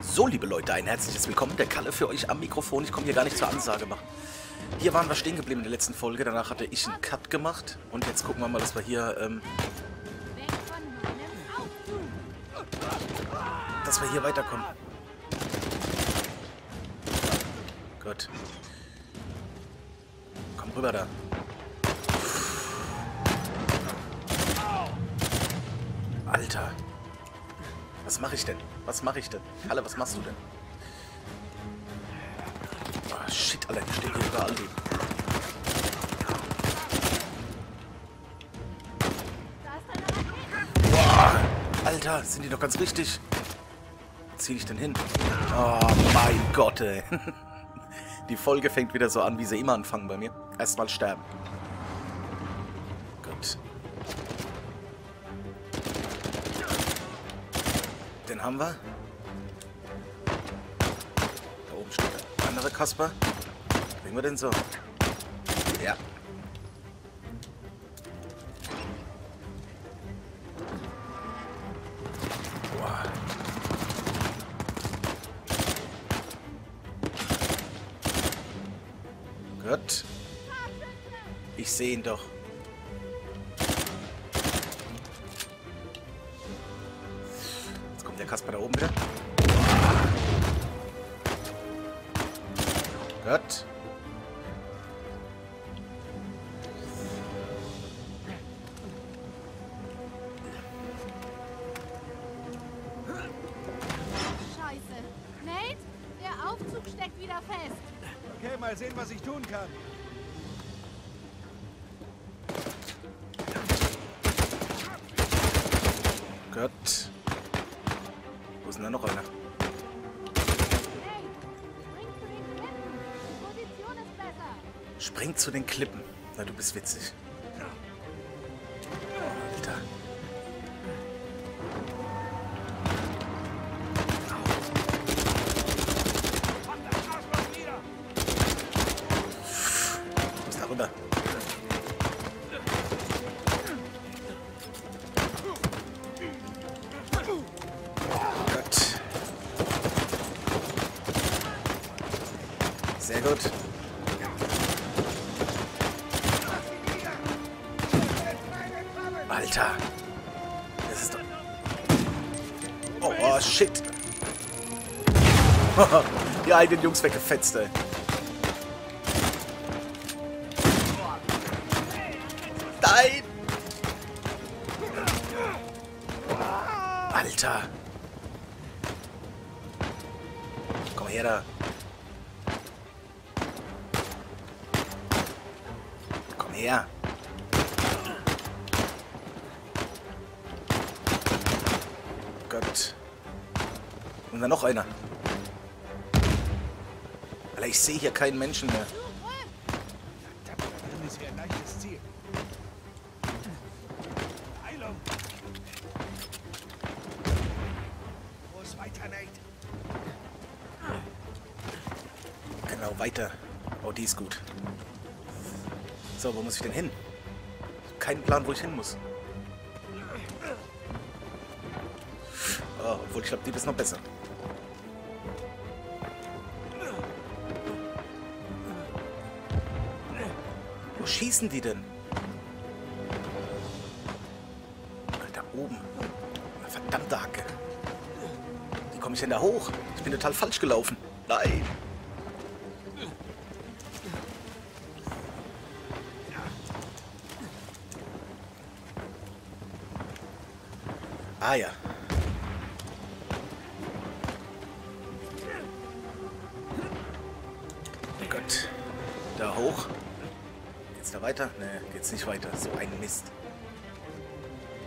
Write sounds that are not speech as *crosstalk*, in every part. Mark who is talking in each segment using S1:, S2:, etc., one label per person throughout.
S1: So, liebe Leute, ein herzliches Willkommen. Der Kalle für euch am Mikrofon. Ich komme hier gar nicht zur Ansage machen. Hier waren wir stehen geblieben in der letzten Folge. Danach hatte ich einen Cut gemacht. Und jetzt gucken wir mal, dass wir hier, ähm, dass wir hier weiterkommen. Gut. Komm rüber da. Alter. Was mache ich denn? Was mache ich denn? Kalle, was machst du denn? Oh, shit, Alter, hier stehen hier überall die. Boah, Alter, sind die doch ganz richtig. Wo zieh ich denn hin? Oh mein Gott, ey. *laughs* Die Folge fängt wieder so an, wie sie immer anfangen bei mir. Erstmal sterben. Haben wir. Da oben steht der andere Kasper. Kriegen wir den so? Ja. Boah. Gut. Ich sehe ihn doch. Wieder
S2: fest.
S3: Okay, mal sehen, was ich tun kann.
S1: Gut. Wo ist denn da noch einer?
S2: Nate, spring zu den Klippen. Die Position ist besser.
S1: Spring zu den Klippen. Na, du bist witzig. Sehr gut. Alter. Das ist doch... Oh, oh shit. *laughs* Die eigenen Jungs weggefetzt, ey. Alter, ich sehe hier keinen Menschen mehr. Genau, weiter. Oh, die ist gut. So, wo muss ich denn hin? Kein Plan, wo ich hin muss. Oh, obwohl ich glaube, die ist noch besser. Schießen die denn? Da oben. Verdammte Hacke. Wie komme ich denn da hoch? Ich bin total falsch gelaufen. Nein. Ah ja. Weiter? Ne, geht's nicht weiter. So ein Mist.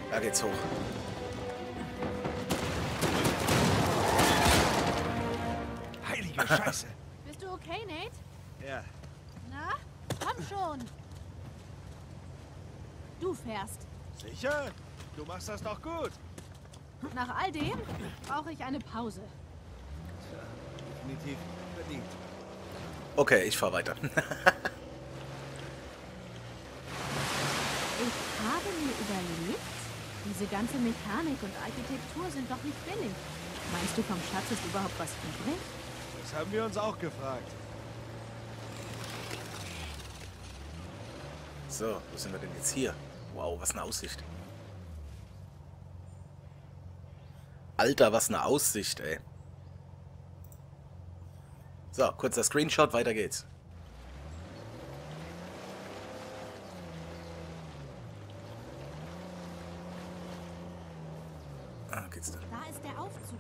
S1: Da geht's hoch.
S3: Heilige Scheiße! *laughs*
S2: Bist du okay, Nate?
S3: Ja,
S2: Na, komm schon. Du fährst.
S3: sicher? Du machst das doch gut.
S2: Nach all dem brauche ich eine Pause.
S3: Definitiv verdient.
S1: Okay, ich fahr weiter. *laughs*
S2: Ich habe mir überlegt, diese ganze Mechanik und Architektur sind doch nicht billig. Meinst du, vom Schatz ist überhaupt was übrig?
S3: Das haben wir uns auch gefragt.
S1: So, wo sind wir denn jetzt hier? Wow, was eine Aussicht. Alter, was eine Aussicht, ey. So, kurzer Screenshot, weiter geht's. Ah, geht's da.
S2: Da ist der Aufzug.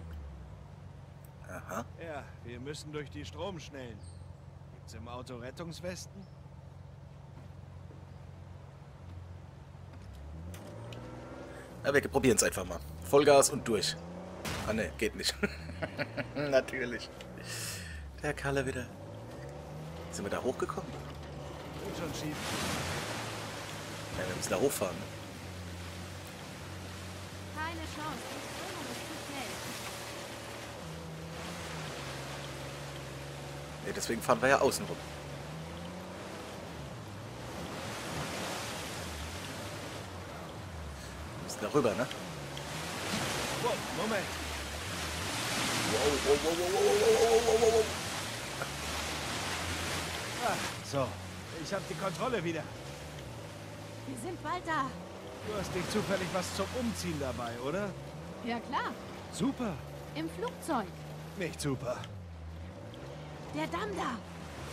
S1: Aha.
S3: Ja, wir müssen durch die Stromschnellen. Gibt's im Auto Rettungswesten?
S1: Ja, wir probieren es einfach mal. Vollgas und durch. Ah ne, geht nicht. *laughs* Natürlich. Der Kalle wieder. Sind wir da hochgekommen?
S3: Wird schon schief.
S1: Ja, wir müssen da hochfahren. Ne?
S2: Keine Chance.
S1: Nee, deswegen fahren wir ja außen rum. Wir müssen da rüber, ne?
S3: Wow, Moment.
S1: Wow, wow,
S3: ah, so, ich habe die Kontrolle wieder.
S2: Wir sind bald da.
S3: Du hast nicht zufällig was zum Umziehen dabei, oder?
S2: Ja, klar.
S3: Super.
S2: Im Flugzeug.
S3: Nicht super.
S2: Der Damm da.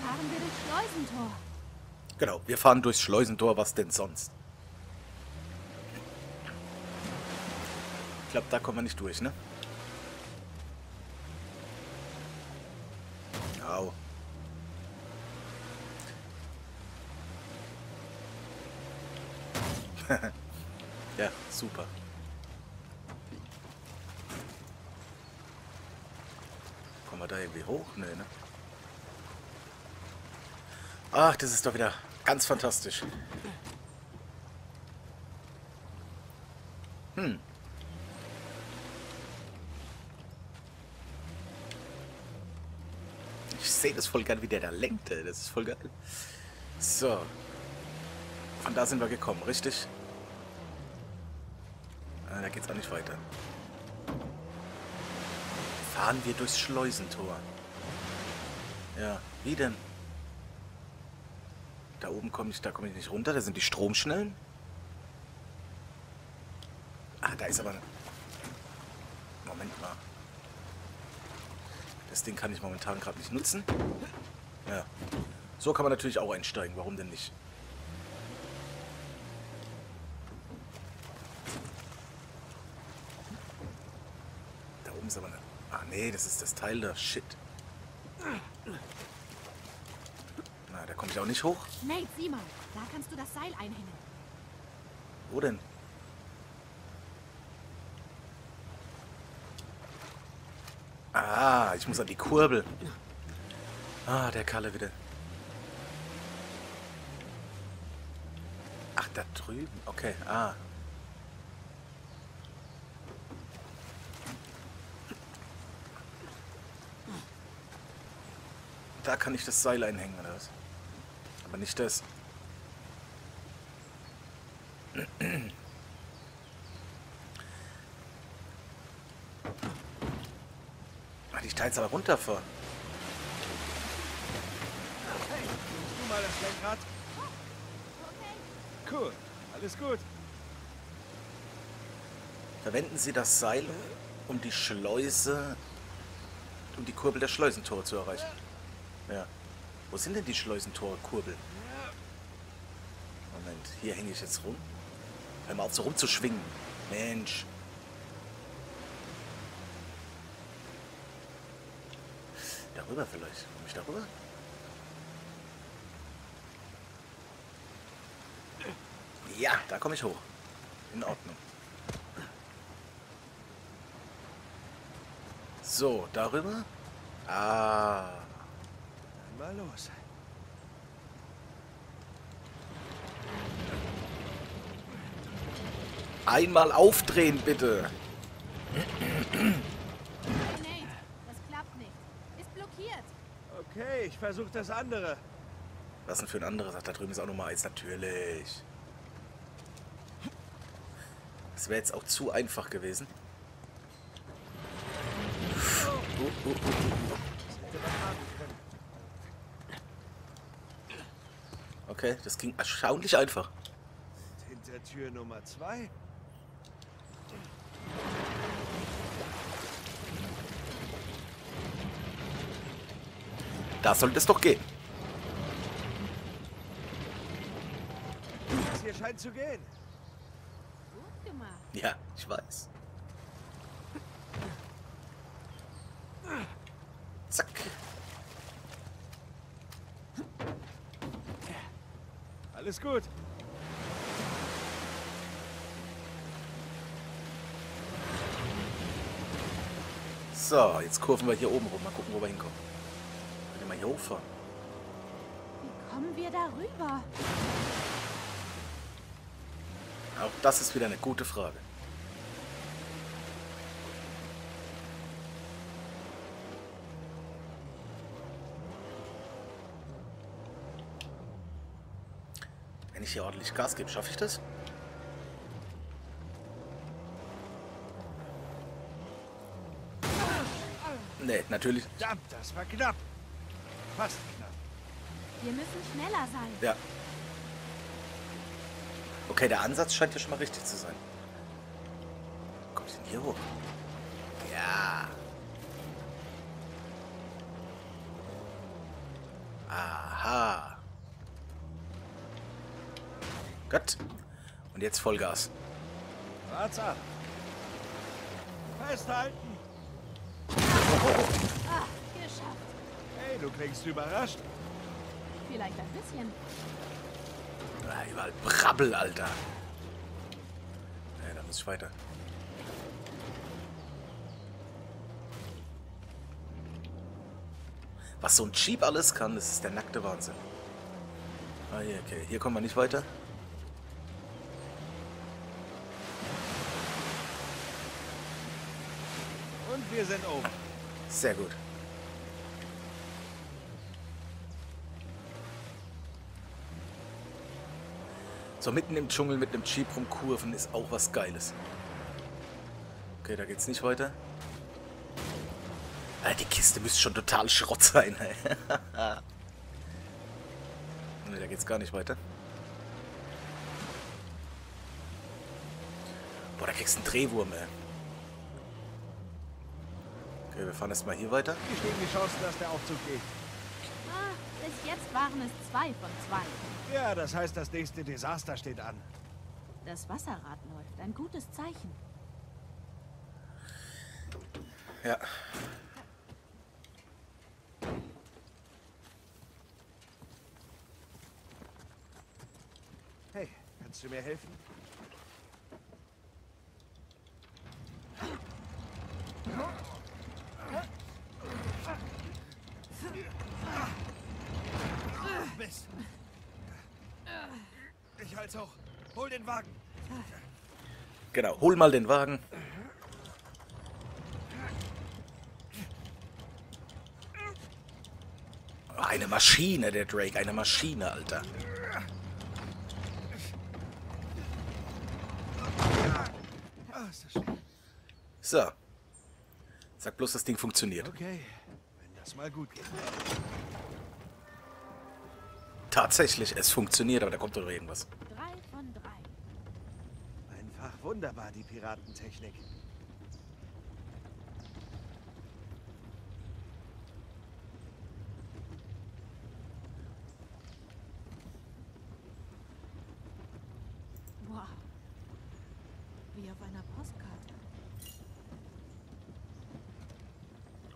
S2: Fahren wir durchs Schleusentor.
S1: Genau, wir fahren durchs Schleusentor, was denn sonst? Ich glaube, da kommen wir nicht durch, ne? Au. *laughs* ja, super. Kommen wir da irgendwie hoch? Nee, ne? Ach, das ist doch wieder ganz fantastisch. Hm. Ich sehe das voll geil, wie der da lenkt. ey. Das ist voll geil. So. Von da sind wir gekommen, richtig? Ah, da geht's auch nicht weiter. Fahren wir durchs Schleusentor. Ja, wie denn? Da oben komme ich, da komme ich nicht runter. Da sind die Stromschnellen. Ah, da ist aber... Moment mal. Das Ding kann ich momentan gerade nicht nutzen. Ja. So kann man natürlich auch einsteigen. Warum denn nicht? Da oben ist aber eine... Ah, nee, das ist das Teil da. Shit. Komme ich auch nicht hoch.
S2: Nate, sieh mal. Da kannst du das Seil einhängen.
S1: Wo denn? Ah, ich muss an die Kurbel. Ah, der Kalle wieder. Ach, da drüben. Okay, ah. Da kann ich das Seil einhängen, oder was? Aber nicht das. Ah, die teilt's aber runter vor.
S3: Hey, du mal das Lenkrad?
S2: Okay.
S3: Cool. Alles gut.
S1: Verwenden Sie das Seil, um die Schleuse, um die Kurbel der Schleusentore zu erreichen. Ja. Wo sind denn die Schleusentore-Kurbel? Moment, hier hänge ich jetzt rum. Hör mal auf, so rumzuschwingen. Mensch. Darüber vielleicht. Komm ich darüber? Ja, da komme ich hoch. In Ordnung. So, darüber? Ah.
S3: Mal los.
S1: Einmal aufdrehen, bitte.
S2: Nate, das klappt nicht. Ist blockiert.
S3: Okay, ich versuche das andere.
S1: Was denn für ein anderes? Ach, da drüben ist auch Nummer eins, natürlich. Das wäre jetzt auch zu einfach gewesen. oh, oh, oh.
S3: Hätte man ahnen können.
S1: Okay, das ging erstaunlich einfach.
S3: Hinter Tür Nummer zwei?
S1: Da sollte es doch gehen.
S3: Das hier scheint zu gehen.
S2: Gut gemacht.
S1: Ja, ich weiß.
S3: Alles gut.
S1: So, jetzt kurven wir hier oben rum. Mal gucken, wo wir hinkommen. Können wir mal hier hochfahren.
S2: Wie kommen wir darüber?
S1: Auch das ist wieder eine gute Frage. Ich hier ordentlich Gas gebe, schaffe ich das? Nee, natürlich.
S3: Verdammt, das war knapp. Fast knapp.
S2: Wir müssen schneller sein.
S1: Ja. Okay, der Ansatz scheint ja schon mal richtig zu sein. Kommt denn hier hoch? Ja. Aha. Gut. Und jetzt Vollgas.
S3: Warte ab. Festhalten.
S2: Ah, geschafft.
S3: Hey, du klingst überrascht.
S2: Vielleicht ein bisschen.
S1: Ah, überall Brabbel, Alter. Ja, da muss ich weiter. Was so ein Jeep alles kann, das ist der nackte Wahnsinn. Ah, hier, okay. Hier kommen wir nicht weiter.
S3: Sind oben.
S1: Sehr gut. So mitten im Dschungel mit einem Jeep rumkurven ist auch was Geiles. Okay, da geht's nicht weiter. Ah, die Kiste müsste schon total Schrott sein. *laughs* ne, da geht's gar nicht weiter. Boah, da kriegst du einen Drehwurm, ey. Okay, wir fahren erstmal hier weiter.
S3: Wie stehen die Chancen, dass der Aufzug geht?
S2: Ah, bis jetzt waren es zwei von zwei.
S3: Ja, das heißt, das nächste Desaster steht an.
S2: Das Wasserrad läuft. Ein gutes Zeichen.
S1: Ja.
S3: Hey, kannst du mir helfen? Mist. Ich halt's hoch. Hol den Wagen.
S1: Genau, hol mal den Wagen. Eine Maschine, der Drake, eine Maschine, Alter. So. Sag bloß, das Ding funktioniert.
S3: Okay, wenn das mal gut geht.
S1: Tatsächlich, es funktioniert, aber da kommt doch irgendwas.
S2: Drei von drei.
S3: Einfach wunderbar, die Piratentechnik.
S2: Wow. Wie auf einer Postkarte.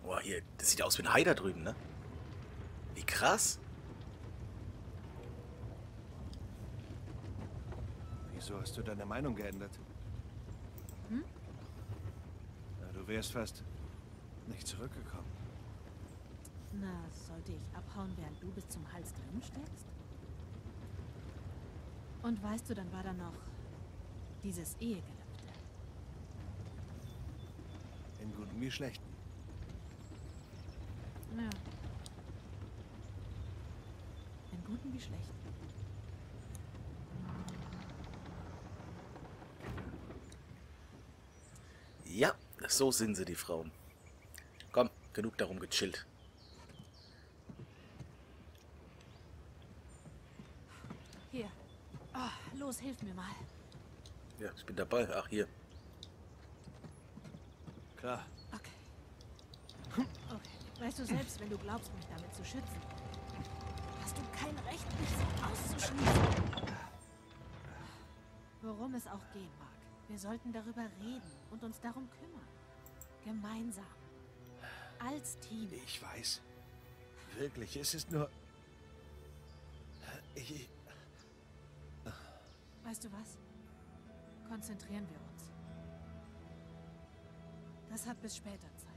S1: Boah, hier, das sieht aus wie ein Hai da drüben, ne? Wie krass.
S3: Wieso hast du deine Meinung geändert?
S2: Hm?
S3: Na, du wärst fast nicht zurückgekommen.
S2: Na, sollte ich abhauen, während du bis zum Hals drin steckst? Und weißt du, dann war da noch dieses Ehegelübde.
S3: In guten wie schlechten.
S2: Ja. In guten wie schlechten.
S1: Ja, so sind sie, die Frauen. Komm, Genug darum gechillt.
S2: Hier. Oh, los, hilf mir mal.
S1: Ja, ich bin dabei. Ach, hier.
S3: Klar.
S2: Okay. Okay. Weißt du selbst, wenn du glaubst, mich damit zu schützen, hast du kein Recht, mich so auszuschließen. Worum es auch gehen mag, wir sollten darüber reden und uns darum kümmern. Gemeinsam. Als Team.
S3: Ich weiß. Wirklich, es ist nur... Ich...
S2: Weißt du was? Konzentrieren wir uns. Das hat bis später Zeit.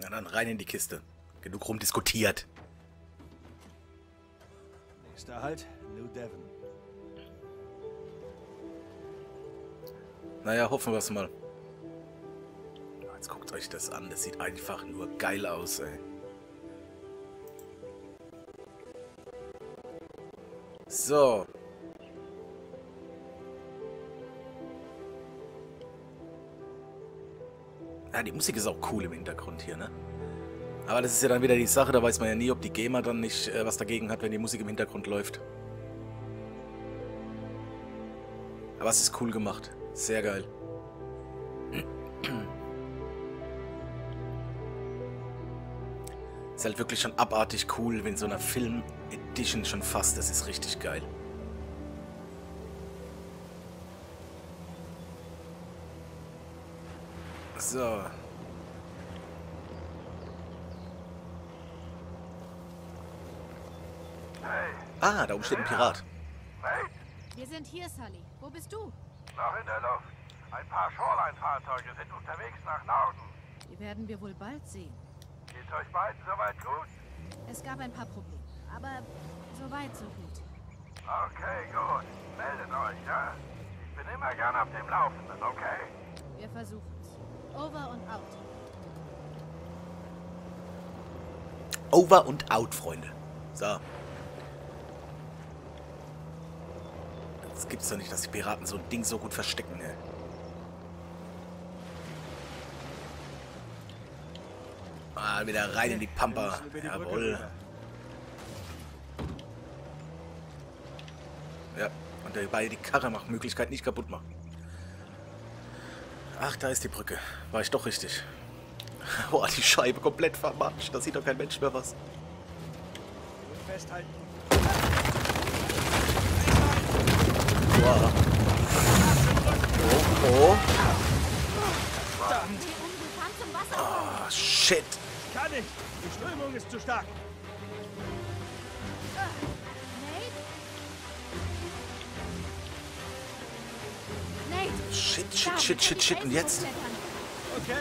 S1: Na dann rein in die Kiste. Genug rumdiskutiert.
S3: Nächster Halt, New Devon.
S1: Naja, hoffen wir es mal. Jetzt guckt euch das an. Das sieht einfach nur geil aus, ey. So. Ja, die Musik ist auch cool im Hintergrund hier, ne? Aber das ist ja dann wieder die Sache, da weiß man ja nie, ob die Gamer dann nicht äh, was dagegen hat, wenn die Musik im Hintergrund läuft. Aber es ist cool gemacht. Sehr geil. Ist halt wirklich schon abartig cool, wenn so eine Film-Edition schon fast, das ist richtig geil. So. Ah, da oben steht ein Pirat.
S2: Wir sind hier, Sully. Wo bist du?
S4: Noch in der Luft. Ein paar Shoreline-Fahrzeuge sind unterwegs nach Norden.
S2: Die werden wir wohl bald sehen.
S4: Geht's euch beiden soweit gut?
S2: Es gab ein paar Probleme, aber so weit, so gut.
S4: Okay, gut. Meldet euch, ja? Ich bin immer gern auf dem Laufenden, okay?
S2: Wir versuchen's. Over und out.
S1: Over und out, Freunde. So. Das gibt's doch nicht, dass die Piraten so ein Ding so gut verstecken, ey. Ah, wieder rein in die Pampa. Jawohl. Ja, und dabei die Karre macht Möglichkeit nicht kaputt machen. Ach, da ist die Brücke. War ich doch richtig. *laughs* Boah, die Scheibe komplett vermatscht. Da sieht doch kein Mensch mehr was.
S3: Festhalten.
S1: Boah. Oh, oh. Ah, shit.
S3: Kann ich! Die Strömung ist zu stark.
S1: Shit, shit, shit, shit, shit. Und jetzt?
S3: Okay.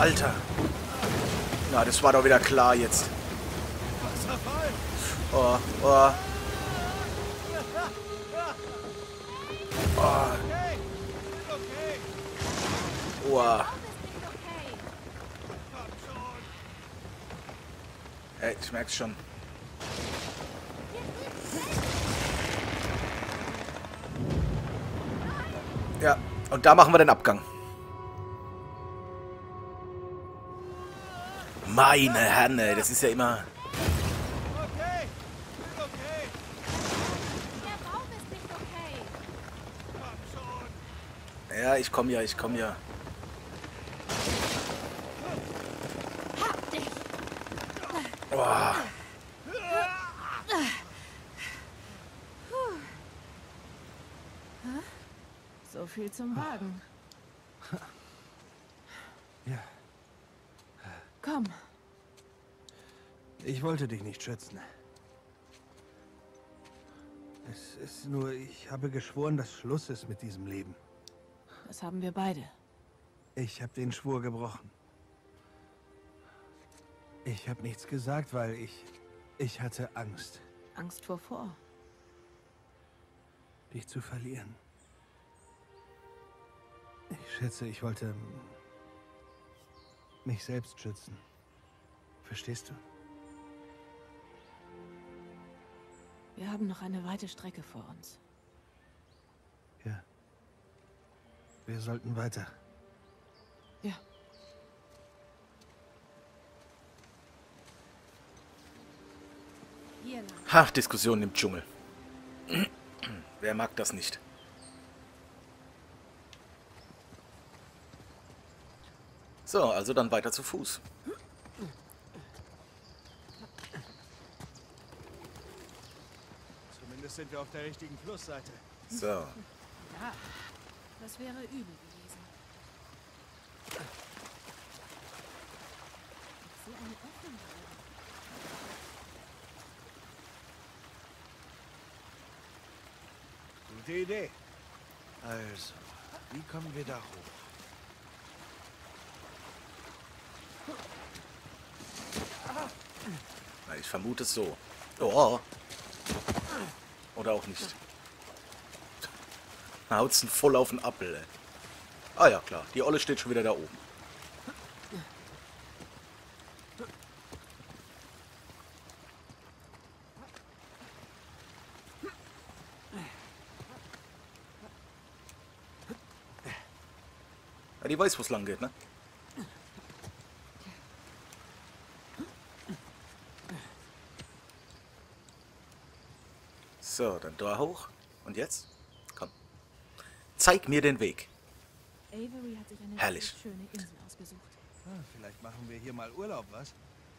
S1: Alter. Na, das war doch wieder klar jetzt. Oh, oh. Oh.
S2: Ist nicht okay.
S3: Komm schon!
S1: Ey, ich merk's schon. Ja, und da machen wir den Abgang. Meine Herren, ey, das ist ja immer... Ja, ich komm ja, ich komm ja. Boah.
S2: So viel zum Wagen.
S3: Ja.
S2: Komm.
S3: Ich wollte dich nicht schützen. Es ist nur, ich habe geschworen, dass Schluss ist mit diesem Leben.
S2: Das haben wir beide.
S3: Ich habe den Schwur gebrochen. Ich habe nichts gesagt, weil ich... Ich hatte Angst,
S2: Angst vor vor.
S3: dich zu verlieren. Ich schätze, ich wollte mich selbst schützen. Verstehst du?
S2: Wir haben noch eine weite Strecke vor uns.
S3: Ja. Wir sollten weiter.
S2: Ja.
S1: Ha, Diskussion im Dschungel. *clears throat* Wer mag das nicht? So, also dann weiter zu Fuß.
S3: Zumindest sind wir auf der richtigen Flussseite.
S1: So.
S2: Ja, das wäre übel gewesen. Ich sehe eine Öffnung da oben.
S3: Gute Idee. Also, wie kommen wir da hoch?
S1: Na, ich vermute es so. Oh. Oder auch nicht. Na, haut's voll auf den Appel, ey. Ah ja, klar. Die Olle steht schon wieder da oben. Ja, die weiß, wo es lang geht, ne? So, dann da hoch. Und jetzt? Komm. Zeig mir den Weg.
S2: Avery hat sich eine
S1: Herrlich.
S2: richtig schöne Insel ausgesucht.
S3: Ah, vielleicht machen wir hier mal Urlaub, was?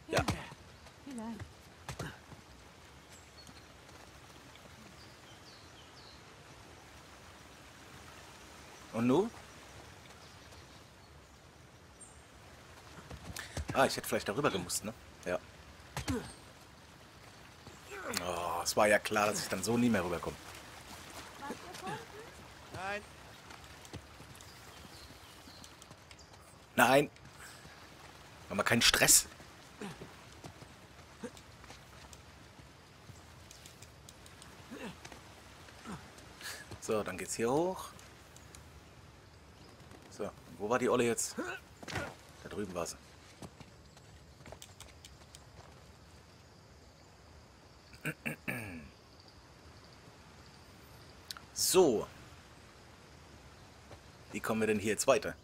S1: Ja.
S2: Vielleicht.
S1: Und nun? Ah, ich hätte vielleicht darüber gemusst, ne? Ja. Oh, es war ja klar, dass ich dann so nie mehr rüberkomme.
S3: Nein.
S1: Nein! Mach mal keinen Stress. So, dann geht's hier hoch. So, wo war die Olle jetzt? Da drüben war sie. So. Wie kommen wir denn hier jetzt weiter?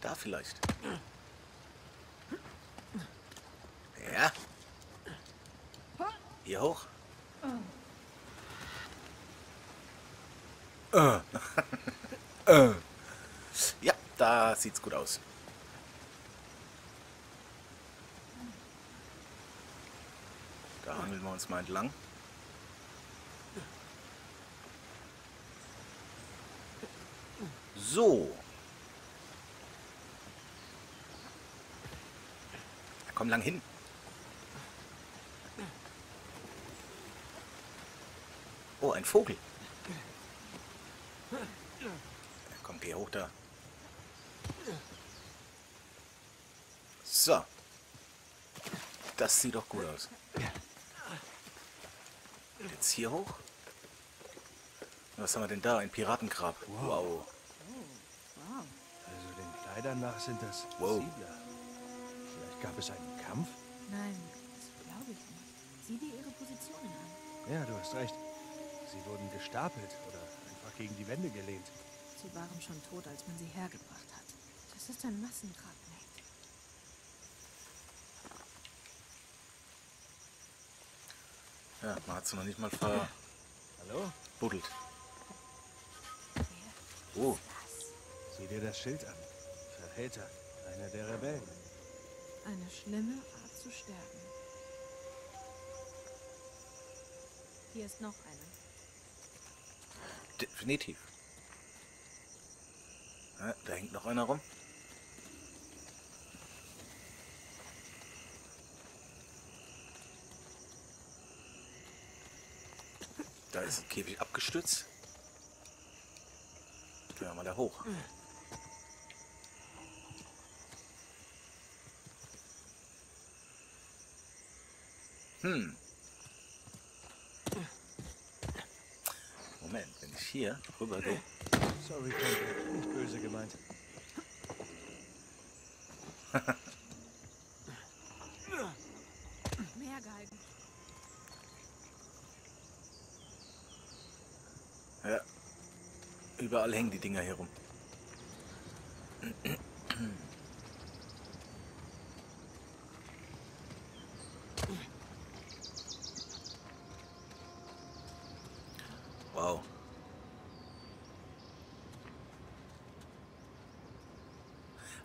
S1: Da vielleicht. Ja. Hier hoch. Äh. *laughs* Äh. Ja, da sieht's gut aus. Da hangeln wir uns mal entlang. So. Komm lang hin. Oh, ein Vogel. Komm, geh hoch da. So. Das sieht doch gut aus. Jetzt hier hoch. Was haben wir denn da? Ein Piratengrab. Wow.
S3: Also den Kleidern nach sind das
S1: Wow.
S3: Siedler. Vielleicht gab es einen Kampf?
S2: Nein, das glaube ich nicht. Sieh dir ihre Positionen an.
S3: Ja, du hast recht. Sie wurden gestapelt oder einfach gegen die Wände gelehnt.
S2: Sie waren schon tot, als man sie hergebracht hat. Das ist ein Massengrab, Nate.
S1: Ja, man hat sie noch nicht mal
S3: Hallo?
S1: verbuddelt. Oh,
S3: Sieh dir das Schild an. Verräter. Einer der Rebellen.
S2: Eine schlimme Art zu sterben. Hier ist noch einer.
S1: definitiv. Ja, da hängt noch einer rum. Da ist ein Käfig abgestürzt. Gehen wir mal da hoch. Hm. Moment, wenn ich hier rüber gehe.
S3: Sorry. Nicht böse gemeint. *laughs*
S1: Überall hängen die Dinger herum. Wow.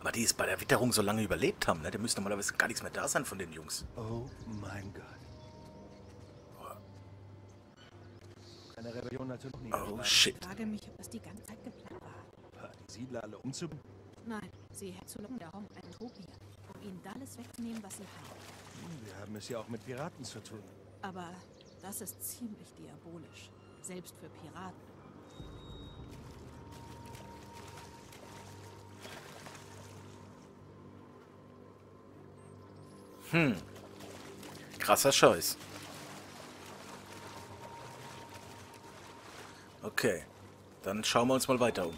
S1: Aber die es bei der Witterung so lange überlebt haben, ne? Da müsste normalerweise gar nichts mehr da sein von den Jungs.
S3: Oh mein Gott. Eine Rebellion natürlich nie.
S1: Oh shit.
S2: Ich frage mich, ob das die ganze Zeit geplant war.
S3: Die Siedler alle umzubringen?
S2: Nein, sie hätte zu locken der Hong einen Trupp hier, um ihnen alles wegzunehmen, was sie haben.
S3: Wir haben es ja auch mit Piraten zu tun.
S2: Aber das ist ziemlich diabolisch. Selbst für Piraten.
S1: Krasser Scheiß. Okay. Dann schauen wir uns mal weiter um.